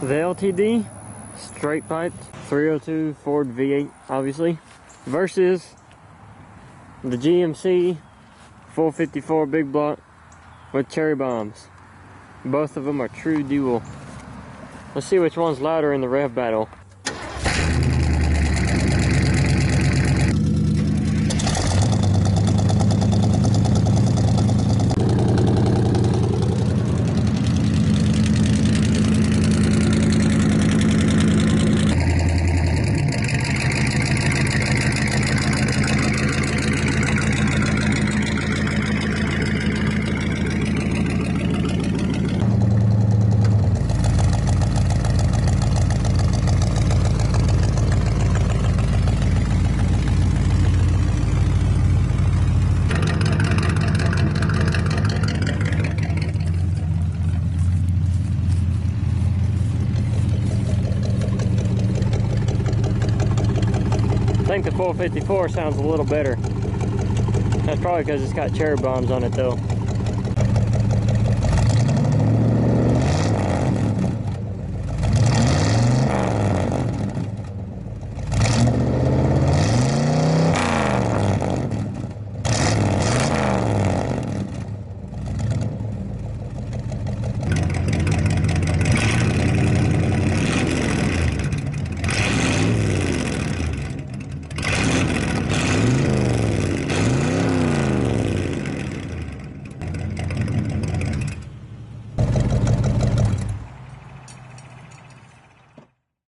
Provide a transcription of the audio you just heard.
The LTD, straight pipe, 302 Ford V8, obviously, versus the GMC 454 big block with cherry bombs. Both of them are true dual. Let's see which one's louder in the rev battle. Think the 454 sounds a little better. That's probably because it's got cherry bombs on it though.